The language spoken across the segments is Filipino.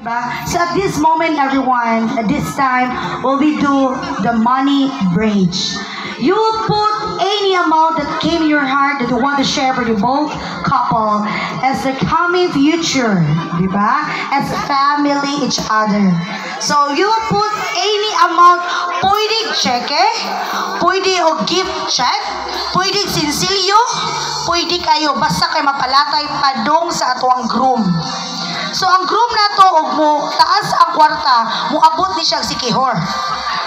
So at this moment, everyone, at this time, will we do the money bridge. You put any amount that came in your heart that you want to share for the both couple as a coming future, diba? As a family each other. So you put any amount, pwede check eh? Pwede o gift check? Pwede sinsilyo? Pwede kayo, basta kay mapalatay padong sa atuang groom. So ang groom na to og mo taas ang kwarta, mo abot ni siya si Kihor.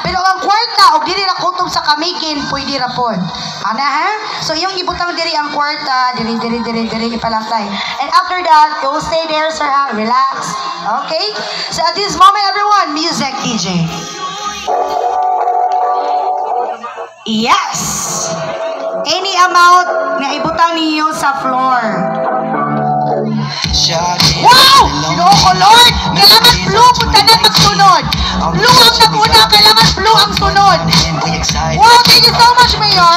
Pero ang kwarta og diri ra kutob sa kamikin, pwede ra pod. Ana ha? So yung ibutang diri ang kwarta, diri diri diri diri ipalatay. And after that, you stay there sir ha, relax. Okay? So at this moment everyone, music DJ. Yes! Any amount na ibutang niyo sa floor. Wow! Ginoo ko, Lord! Kailangan blue, punta na magsunod. Blue ang naguna, kailangan blue ang sunod. Wow, thank you so much, Mayor.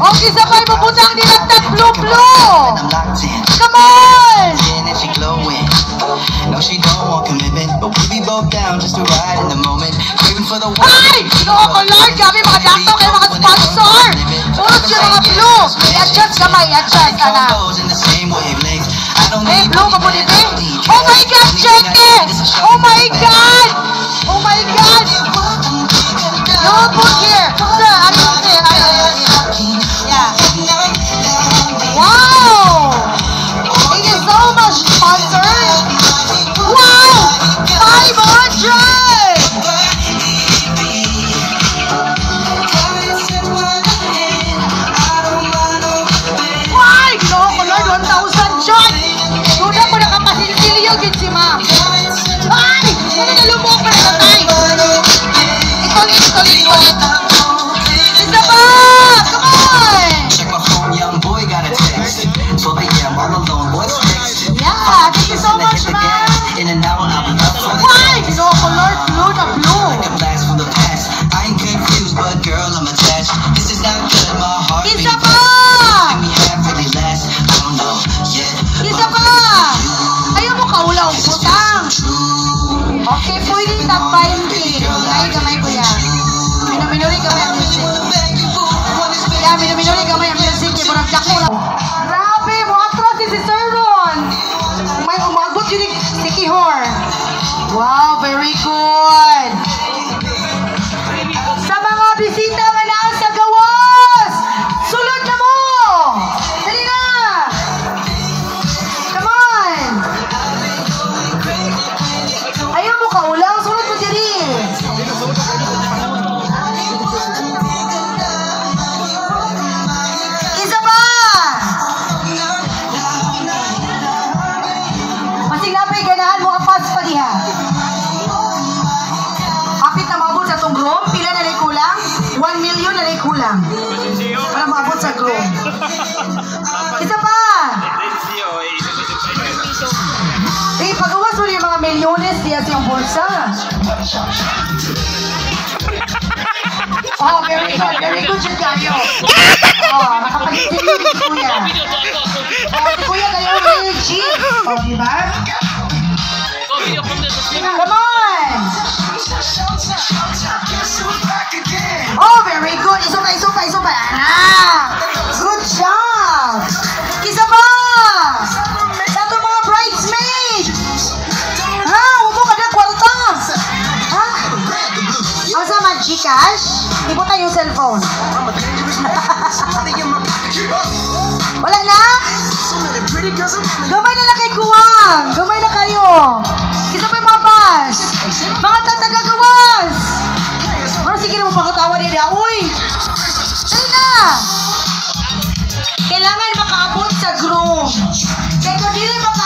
Okay, sabay mo punta ang dinagtag blue, blue. I'm locked in. Come on! No, she don't want commitment, but we be both down just to ride in the moment. Craving for the one. Ay! Ginoo ko, Lord! Grabe mga dakto kayo mga sponsor! Tulog yung mga blue! I-adjust kamay, i-adjust, ana. Need blue, mabuti but I eh. Oh my. God, shot. Oh my God! Oh my God! You put here! Sir, ano yun eh? Ay, ay, ay. Yeah. Wow! Thank you so much, sponsor! Wow! 500! Isa pa! Come on! Check my phone, young boy got a text. 12 a.m. all alone, what's next? Yeah, thank you so much, ma'am. In and out, I'll be up for the Why? Ginoo ko, Lord, blue na blue. like a from the past. I ain't confused, but girl, I'm attached. This is not good, my heart Isa beating pa! fast. Think we have really last. I don't know, yeah. Isa pa! Ayaw mo kaulaw, butang. True. Okay, pwede na 20. Ay, gamay ko Minuminuri gamay ang music. Kaya murag dako. Grabe. Wow, very good. Masig napay ganahan mo apas pa diha. Kapit na maabot sa tong groom, pila na rin kulang? 1 million na rin kulang. Para maabot sa groom. Isa pa! Eh, pagawas mo yung mga milyones diya sa iyong bulsa. Oh, very good. Very good, Jud Gayo. Oh, nakapag-interview ni Kuya. Oh, si Kuya kayo, G. Oh, di Gcash? Ibuta yung cellphone. Wala na? Gamay na na kay Kuwang! Gamay na kayo! Isa pa yung mga bus! Mga tatagagawas! Ano sige na mo pagkatawa niya? Uy! Dali na! Kailangan makaabot sa groom. Kaya kung dili makaabot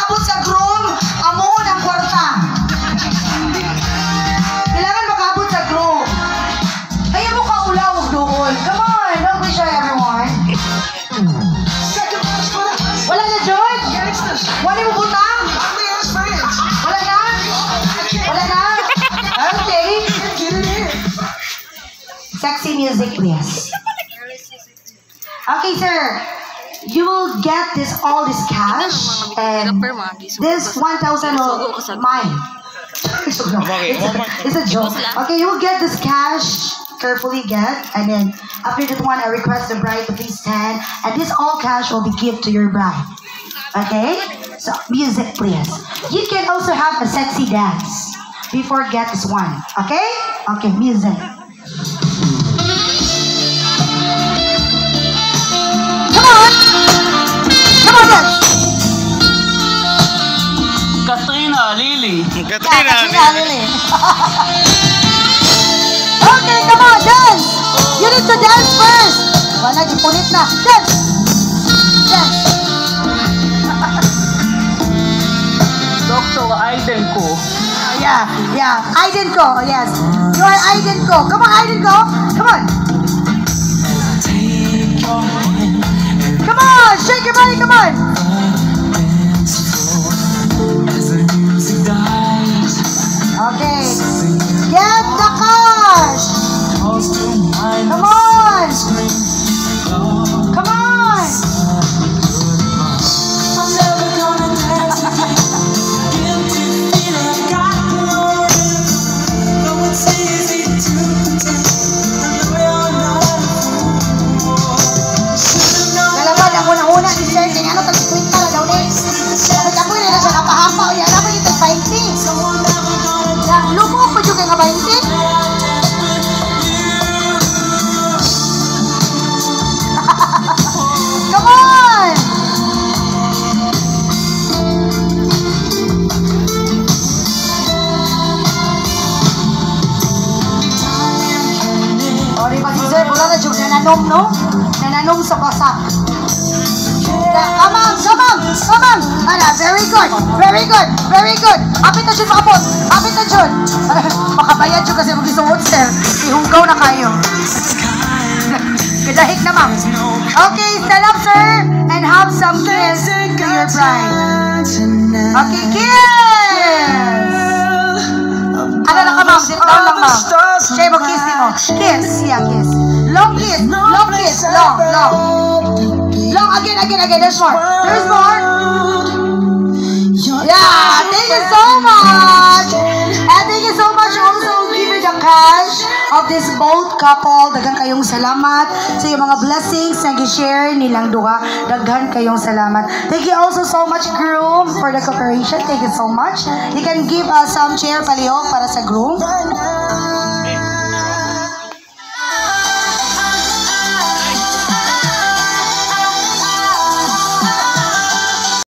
Sexy music, please. Okay, sir. you will get this all this cash and this 1,000 will mine. it's, a, it's a joke. Okay, you will get this cash carefully get and then after that one I request the bride to please stand and this all cash will be given to your bride. Okay? So music please. You can also have a sexy dance before get this one. Okay? Okay, music. Come on! Katrina, Lily. Yeah, Katrina, Lily. okay, come on, dance! You need to dance first! Wala, gipunit na. Dance! Dance! Dr. Aiden ko. Oh, yeah, yeah. Aiden ko, yes. You are Aiden ko. Come on, Aiden ko. Come on. On, shake your body, come on. Pag ako nila siya napahapa, o yan, ako yung tag 20. Ya, lumo ko juga nga 20. Come on! O, di ba si Sir, wala na dyan, nananom, no? Nananom sa basak. On, come on, come on. Ana, very good, very good, very good. Apit na dyan, maabot. Apit na dyan. Makabayad dyan kasi mag-isuot, sir. Ihunggaw na kayo. Kadahik na, ma'am. Okay, stand up, sir, and have some kiss to your bride. Okay, kiss! Ano lang ka, ma'am? Sit down lang, ma'am. Share mo, kiss mo. Kiss, yeah, kiss. Long kiss, long kiss, long, long. Long, again, again, again. There's more. There's more. Yeah, thank you so much. And thank you so much also the cash of this both couple. Daghan kayong salamat sa iyong mga blessings na gi-share nilang duha. Daghan kayong salamat. Thank you also so much groom for the cooperation. Thank you so much. You can give us some chair palihog para sa groom.